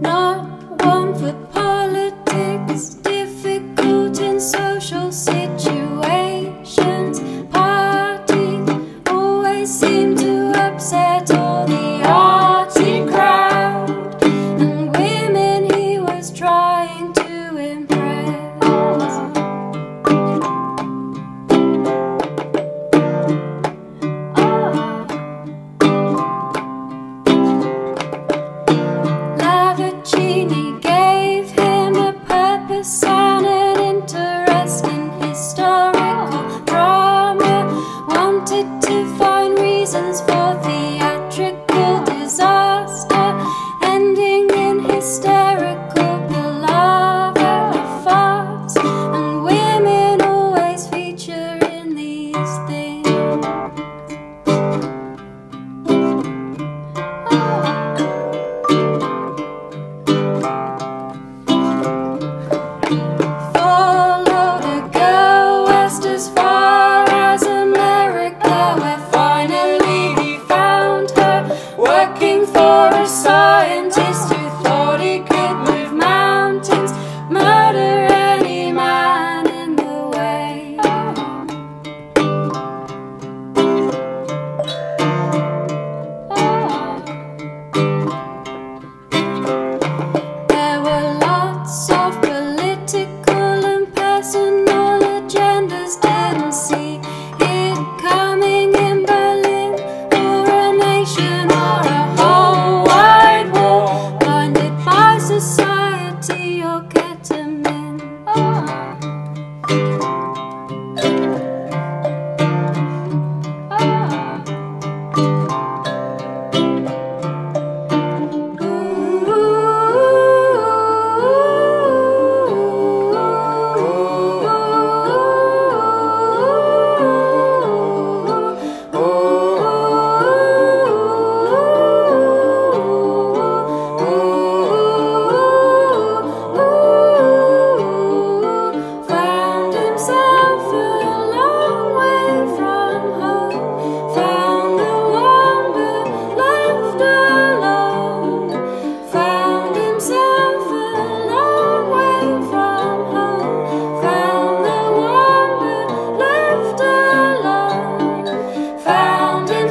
not one for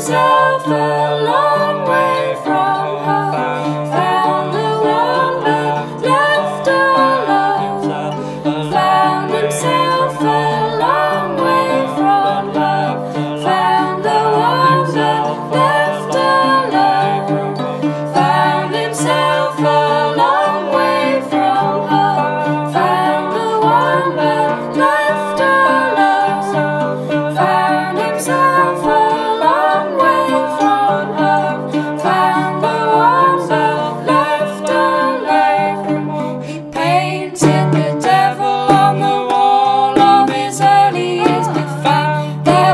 yourself alone.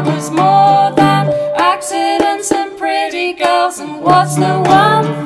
was more than accidents and pretty girls And what's the one